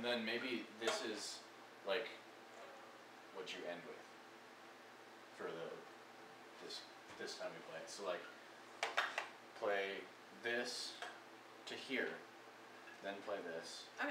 And then maybe this is like what you end with for the this this time we play. So like play this to here, then play this, Okay,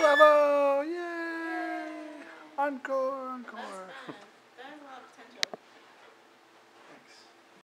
Bravo! Yay! Encore, encore.